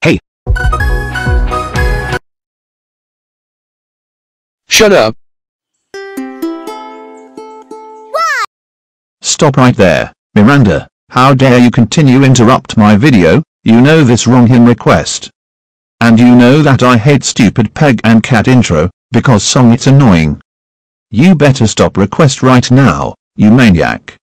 Hey. Shut up. Stop right there, Miranda. How dare you continue interrupt my video, you know this wrong him request. And you know that I hate stupid peg and cat intro, because song it's annoying. You better stop request right now, you maniac.